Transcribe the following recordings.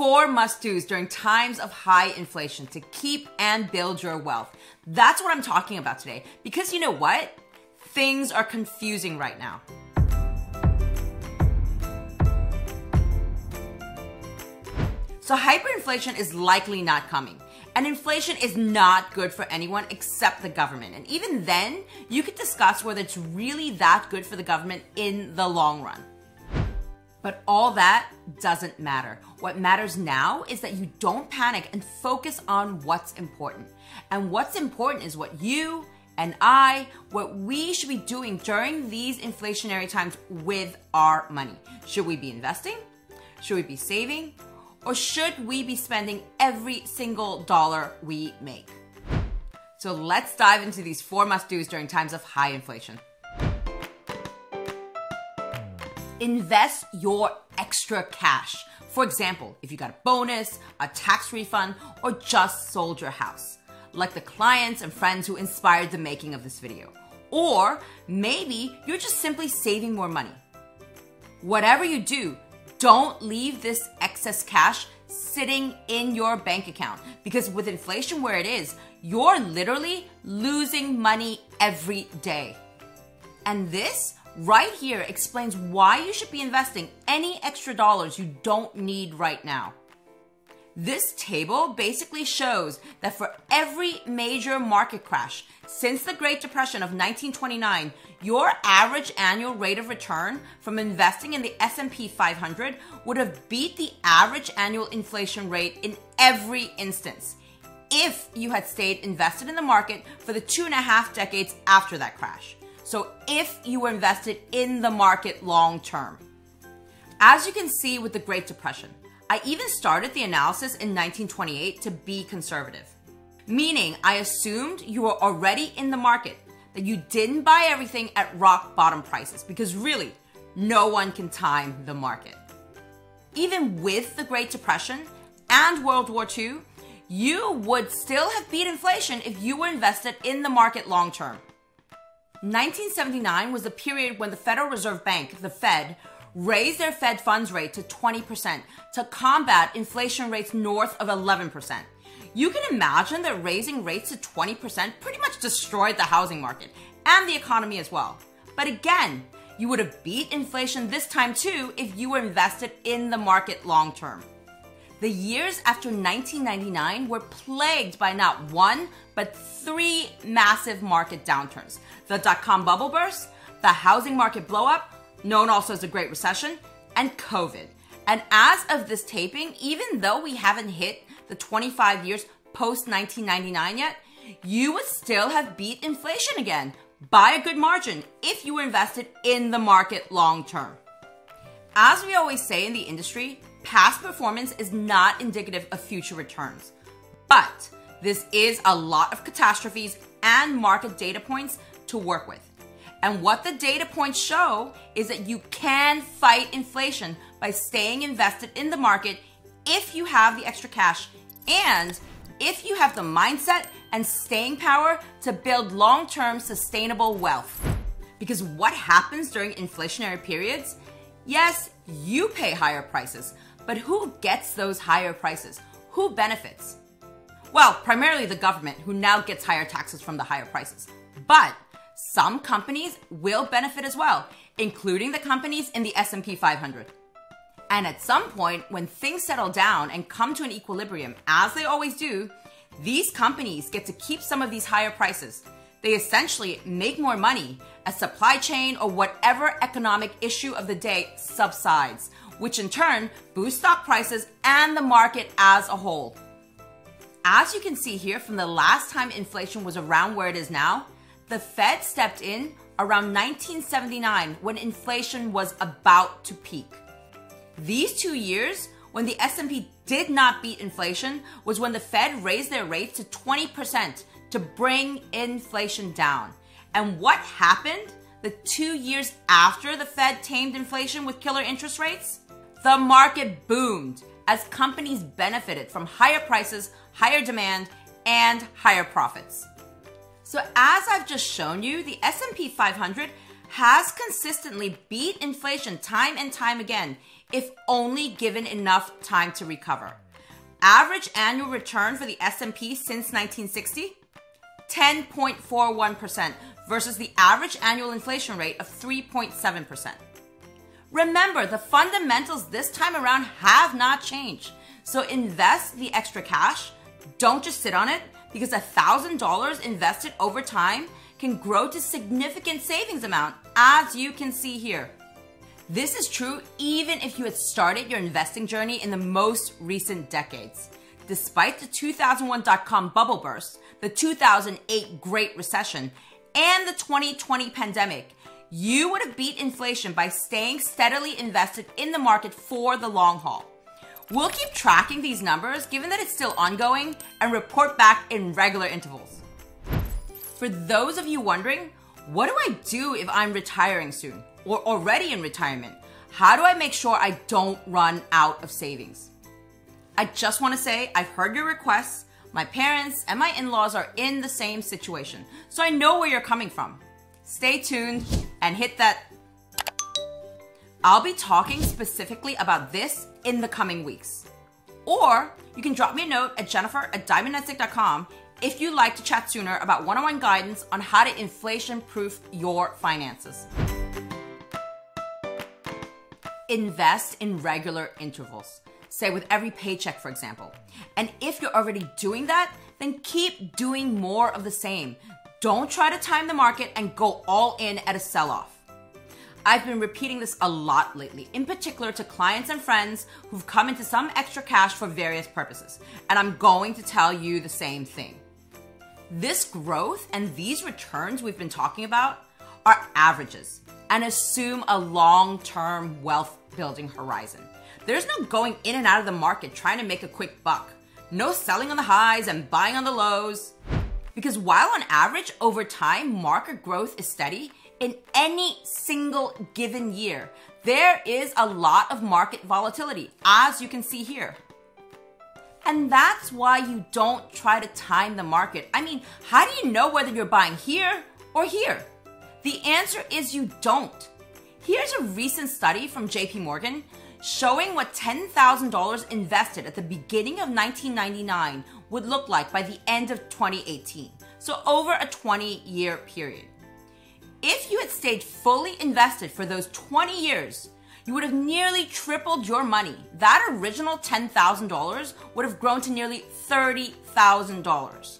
four must do's during times of high inflation to keep and build your wealth. That's what I'm talking about today. Because you know what? Things are confusing right now. So, hyperinflation is likely not coming. And inflation is not good for anyone except the government. And even then, you could discuss whether it's really that good for the government in the long run. But all that doesn't matter. What matters now is that you don't panic and focus on what's important. And what's important is what you and I, what we should be doing during these inflationary times with our money. Should we be investing? Should we be saving? Or should we be spending every single dollar we make? So let's dive into these four must do's during times of high inflation. Invest your extra cash. For example, if you got a bonus, a tax refund, or just sold your house, like the clients and friends who inspired the making of this video. Or maybe you're just simply saving more money. Whatever you do, don't leave this excess cash sitting in your bank account because with inflation where it is, you're literally losing money every day. And this right here explains why you should be investing any extra dollars you don't need right now. This table basically shows that for every major market crash since the Great Depression of 1929, your average annual rate of return from investing in the S&P 500 would have beat the average annual inflation rate in every instance if you had stayed invested in the market for the two and a half decades after that crash. So if you were invested in the market long term. As you can see with the Great Depression, I even started the analysis in 1928 to be conservative. Meaning, I assumed you were already in the market, that you didn't buy everything at rock bottom prices, because really, no one can time the market. Even with the Great Depression and World War II, you would still have beat inflation if you were invested in the market long term. 1979 was the period when the Federal Reserve Bank, the Fed, raised their Fed funds rate to 20% to combat inflation rates north of 11%. You can imagine that raising rates to 20% pretty much destroyed the housing market and the economy as well. But again, you would have beat inflation this time too if you were invested in the market long term. The years after 1999 were plagued by not one, but three massive market downturns the dot com bubble burst, the housing market blowup, known also as the Great Recession, and COVID. And as of this taping, even though we haven't hit the 25 years post 1999 yet, you would still have beat inflation again by a good margin if you were invested in the market long term. As we always say in the industry, Past performance is not indicative of future returns, but this is a lot of catastrophes and market data points to work with. And what the data points show is that you can fight inflation by staying invested in the market if you have the extra cash and if you have the mindset and staying power to build long term sustainable wealth. Because what happens during inflationary periods? Yes, you pay higher prices, but who gets those higher prices? Who benefits? Well, primarily the government, who now gets higher taxes from the higher prices. But some companies will benefit as well, including the companies in the S&P 500. And at some point, when things settle down and come to an equilibrium, as they always do, these companies get to keep some of these higher prices. They essentially make more money as supply chain or whatever economic issue of the day subsides, which in turn boosts stock prices and the market as a whole. As you can see here from the last time inflation was around where it is now, the Fed stepped in around 1979 when inflation was about to peak. These two years, when the S&P did not beat inflation, was when the Fed raised their rates to 20% to bring inflation down. And what happened the two years after the Fed tamed inflation with killer interest rates? The market boomed as companies benefited from higher prices, higher demand, and higher profits. So as I've just shown you, the S&P 500 has consistently beat inflation time and time again, if only given enough time to recover. Average annual return for the S&P since 1960 10.41% versus the average annual inflation rate of 3.7%. Remember, the fundamentals this time around have not changed. So invest the extra cash. Don't just sit on it because $1,000 invested over time can grow to significant savings amount as you can see here. This is true even if you had started your investing journey in the most recent decades. Despite the 2001 dot com bubble burst, the 2008 Great Recession, and the 2020 pandemic, you would have beat inflation by staying steadily invested in the market for the long haul. We'll keep tracking these numbers given that it's still ongoing and report back in regular intervals. For those of you wondering, what do I do if I'm retiring soon or already in retirement? How do I make sure I don't run out of savings? I just want to say I've heard your requests. My parents and my in laws are in the same situation, so I know where you're coming from. Stay tuned and hit that. I'll be talking specifically about this in the coming weeks. Or you can drop me a note at jennifer at diamondnestegg.com if you'd like to chat sooner about one on one guidance on how to inflation proof your finances. Invest in regular intervals, say with every paycheck, for example. And if you're already doing that, then keep doing more of the same. Don't try to time the market and go all in at a sell off. I've been repeating this a lot lately, in particular to clients and friends who've come into some extra cash for various purposes. And I'm going to tell you the same thing. This growth and these returns we've been talking about are averages and assume a long term wealth building horizon. There's no going in and out of the market trying to make a quick buck, no selling on the highs and buying on the lows. Because while on average, over time, market growth is steady, in any single given year, there is a lot of market volatility, as you can see here. And that's why you don't try to time the market. I mean, how do you know whether you're buying here or here? The answer is you don't. Here's a recent study from JP Morgan showing what $10,000 invested at the beginning of 1999 would look like by the end of 2018. So, over a 20 year period. If you had stayed fully invested for those 20 years, you would have nearly tripled your money. That original $10,000 would have grown to nearly $30,000.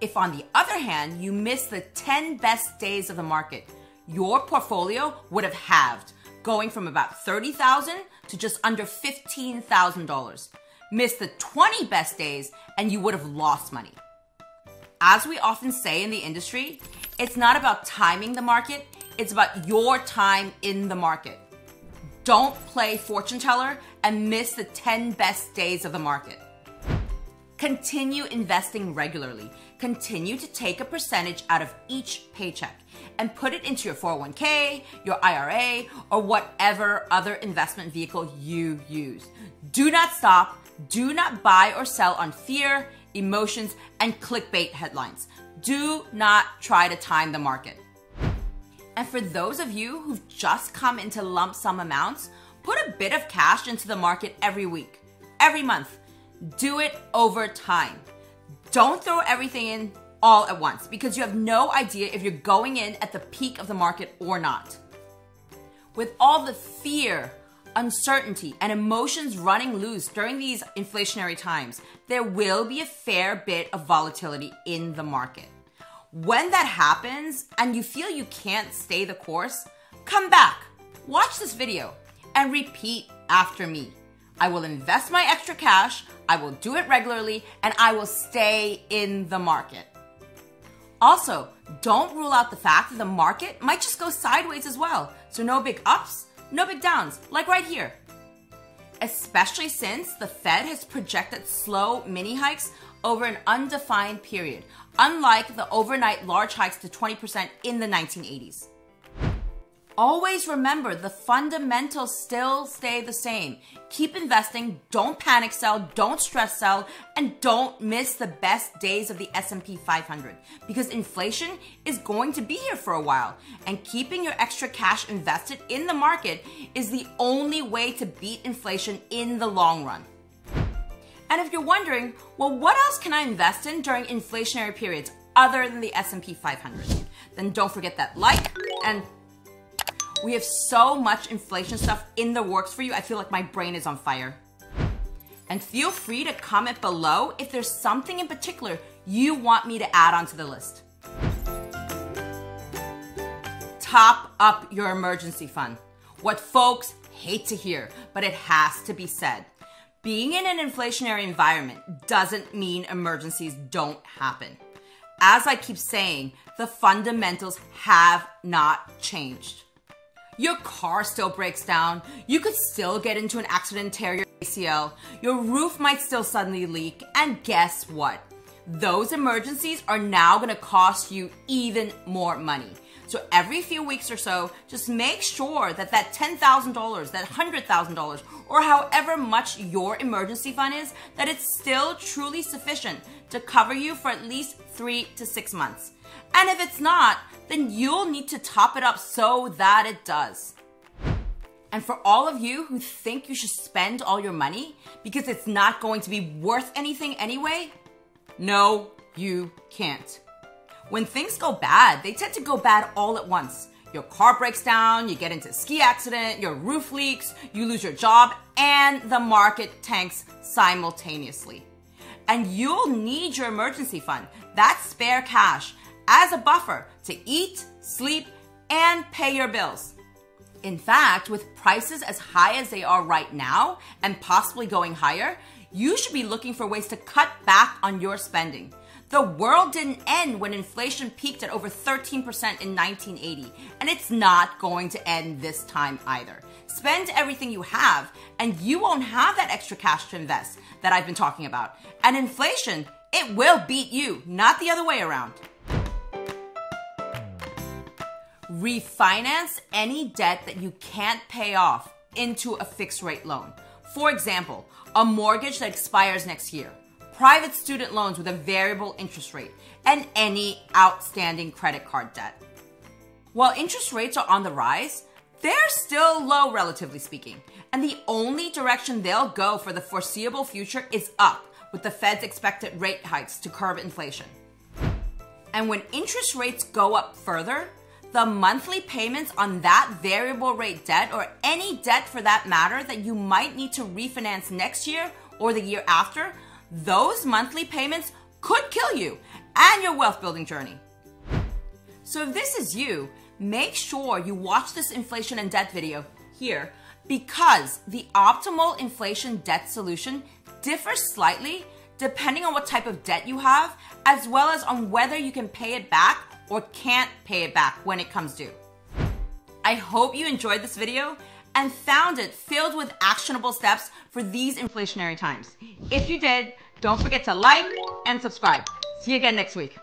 If, on the other hand, you missed the 10 best days of the market, your portfolio would have halved, going from about 30,000 to just under $15,000. Miss the 20 best days and you would have lost money. As we often say in the industry, it's not about timing the market, it's about your time in the market. Don't play fortune teller and miss the 10 best days of the market. Continue investing regularly. Continue to take a percentage out of each paycheck and put it into your 401k, your IRA, or whatever other investment vehicle you use. Do not stop. Do not buy or sell on fear, emotions, and clickbait headlines. Do not try to time the market. And for those of you who've just come into lump sum amounts, put a bit of cash into the market every week, every month. Do it over time. Don't throw everything in all at once because you have no idea if you're going in at the peak of the market or not. With all the fear, uncertainty, and emotions running loose during these inflationary times, there will be a fair bit of volatility in the market. When that happens and you feel you can't stay the course, come back, watch this video, and repeat after me. I will invest my extra cash, I will do it regularly, and I will stay in the market. Also, don't rule out the fact that the market might just go sideways as well. So, no big ups, no big downs, like right here. Especially since the Fed has projected slow mini hikes over an undefined period, unlike the overnight large hikes to 20% in the 1980s. Always remember the fundamentals still stay the same. Keep investing, don't panic sell, don't stress sell, and don't miss the best days of the S&P 500 because inflation is going to be here for a while and keeping your extra cash invested in the market is the only way to beat inflation in the long run. And if you're wondering, well what else can I invest in during inflationary periods other than the S&P 500? Then don't forget that like and we have so much inflation stuff in the works for you. I feel like my brain is on fire. And feel free to comment below if there's something in particular you want me to add onto the list. Top up your emergency fund. What folks hate to hear, but it has to be said. Being in an inflationary environment doesn't mean emergencies don't happen. As I keep saying, the fundamentals have not changed. Your car still breaks down. You could still get into an accident and tear your ACL. Your roof might still suddenly leak. And guess what? Those emergencies are now gonna cost you even more money. So every few weeks or so, just make sure that that $10,000, that $100,000, or however much your emergency fund is, that it's still truly sufficient to cover you for at least three to six months. And if it's not, then you'll need to top it up so that it does. And for all of you who think you should spend all your money because it's not going to be worth anything anyway, no, you can't. When things go bad, they tend to go bad all at once. Your car breaks down, you get into a ski accident, your roof leaks, you lose your job, and the market tanks simultaneously. And you'll need your emergency fund, that spare cash, as a buffer to eat, sleep, and pay your bills. In fact, with prices as high as they are right now and possibly going higher, you should be looking for ways to cut back on your spending. The world didn't end when inflation peaked at over 13% in 1980, and it's not going to end this time either. Spend everything you have, and you won't have that extra cash to invest that I've been talking about. And inflation, it will beat you, not the other way around. Refinance any debt that you can't pay off into a fixed rate loan. For example, a mortgage that expires next year, private student loans with a variable interest rate, and any outstanding credit card debt. While interest rates are on the rise, they're still low, relatively speaking, and the only direction they'll go for the foreseeable future is up, with the Fed's expected rate hikes to curb inflation. And when interest rates go up further, the monthly payments on that variable rate debt or any debt for that matter that you might need to refinance next year or the year after, those monthly payments could kill you and your wealth building journey. So if this is you, make sure you watch this inflation and debt video here because the optimal inflation debt solution differs slightly depending on what type of debt you have, as well as on whether you can pay it back or can't pay it back when it comes due. I hope you enjoyed this video and found it filled with actionable steps for these inflationary times. If you did, don't forget to like and subscribe. See you again next week.